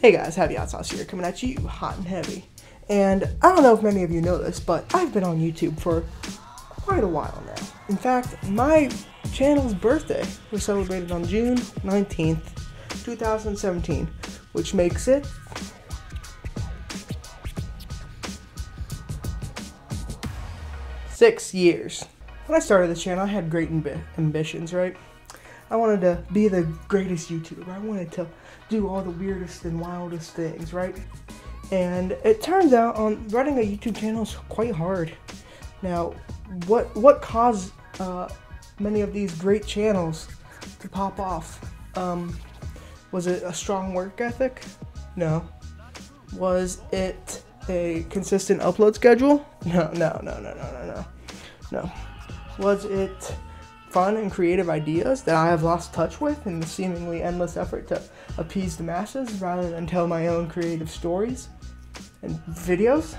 Hey guys, Happy Hot Sause here, coming at you hot and heavy. And I don't know if many of you know this, but I've been on YouTube for quite a while now. In fact, my channel's birthday was celebrated on June 19th, 2017, which makes it six years. When I started this channel, I had great amb- ambitions, right? I wanted to be the greatest YouTuber. I wanted to do all the weirdest and wildest things, right? And it turns out on running a YouTube channel is quite hard. Now, what what caused uh, many of these great channels to pop off? Um, was it a strong work ethic? No. Was it a consistent upload schedule? No, no, no, no, no, no, no. No. Was it fun and creative ideas that I have lost touch with in the seemingly endless effort to appease the masses rather than tell my own creative stories and videos?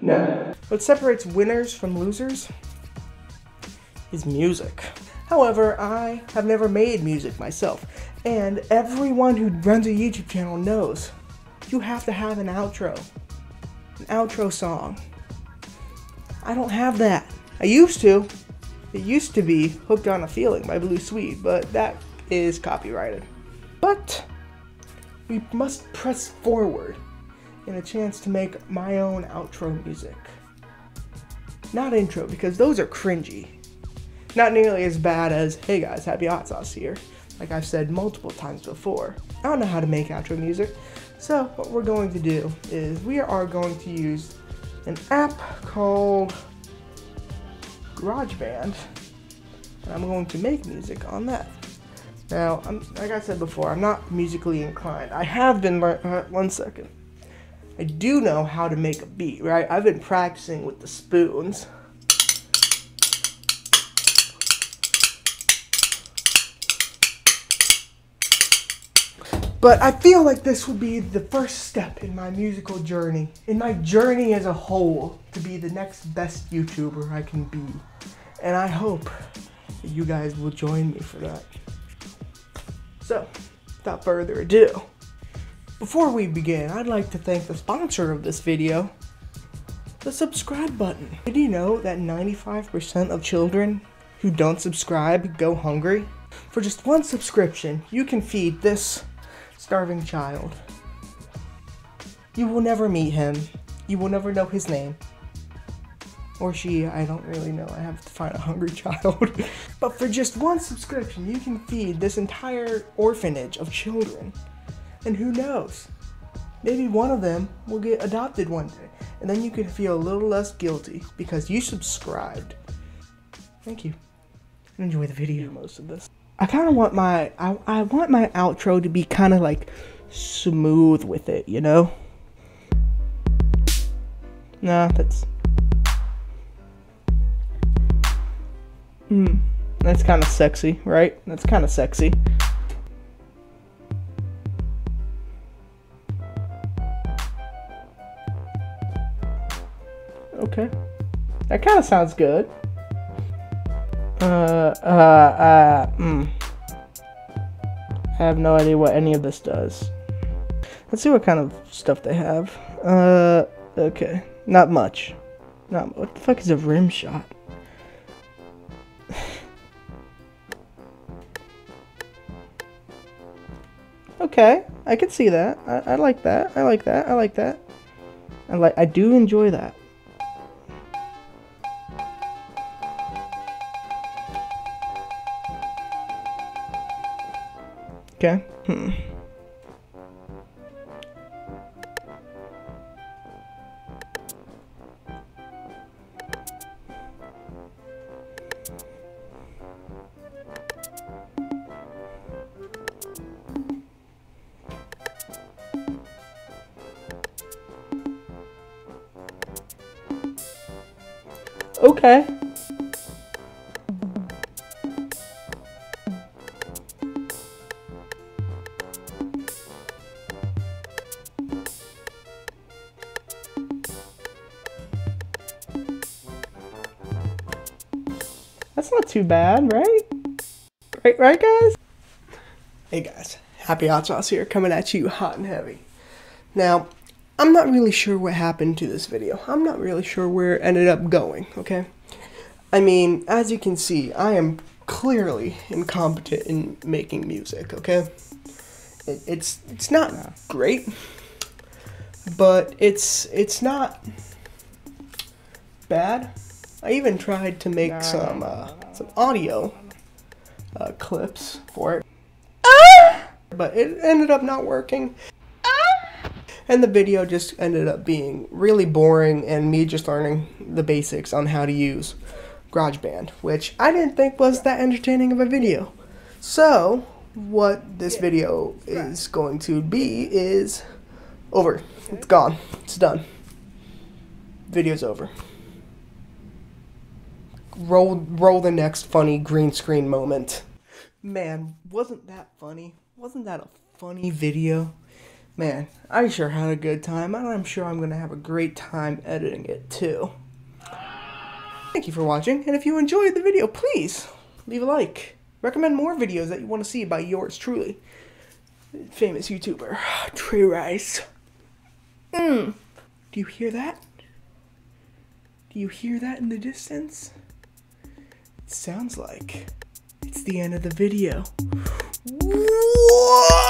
No. What separates winners from losers is music. However, I have never made music myself, and everyone who runs a YouTube channel knows you have to have an outro, an outro song. I don't have that. I used to, it used to be Hooked on a Feeling by Blue Swede, but that is copyrighted. But we must press forward in a chance to make my own outro music. Not intro, because those are cringy. Not nearly as bad as, hey guys, happy hot sause here. Like I've said multiple times before. I don't know how to make outro music. So what we're going to do is we are going to use an app called GarageBand and I'm going to make music on that. Now, I'm, like I said before, I'm not musically inclined. I have been, uh, one second. I do know how to make a beat, right? I've been practicing with the spoons. But I feel like this would be the first step in my musical journey, in my journey as a whole, to be the next best YouTuber I can be. And I hope you guys will join me for that. So, without further ado, before we begin, I'd like to thank the sponsor of this video, the subscribe button. Did you know that 95% of children who don't subscribe go hungry? For just one subscription, you can feed this starving child. You will never meet him. You will never know his name or she, I don't really know. I have to find a hungry child. but for just one subscription, you can feed this entire orphanage of children. And who knows? Maybe one of them will get adopted one day. And then you can feel a little less guilty because you subscribed. Thank you. Enjoy the video most of this. I kind of want my I, I want my outro to be kind of like smooth with it, you know? Nah, that's Hmm. That's kind of sexy, right? That's kind of sexy. Okay. That kind of sounds good. Uh, uh, uh, hmm. I have no idea what any of this does. Let's see what kind of stuff they have. Uh, okay. Not much. Not, what the fuck is a rim shot? Okay, I can see that. I, I like that. I like that. I like that. I like. I do enjoy that. Okay. Hmm. Okay. That's not too bad, right? Right, right, guys? Hey, guys. Happy Hot Sause here, coming at you hot and heavy. Now, I'm not really sure what happened to this video. I'm not really sure where it ended up going, okay? I mean, as you can see, I am clearly incompetent in making music, okay? It, it's it's not great, but it's it's not bad. I even tried to make some uh, some audio uh, clips for it but it ended up not working. And the video just ended up being really boring and me just learning the basics on how to use GarageBand, which I didn't think was that entertaining of a video. So, what this video is going to be is over. It's gone. It's done. Video's over. Roll roll the next funny green screen moment. Man, wasn't that funny? Wasn't that a funny video? Man, I sure had a good time, and I'm sure I'm to have a great time editing it too. Thank you for watching, and if you enjoyed the video, please leave a like. Recommend more videos that you want to see by yours truly. Famous YouTuber, Trey Rice. Mmm. Do you hear that? Do you hear that in the distance? sounds like it's the end of the video. Whoa!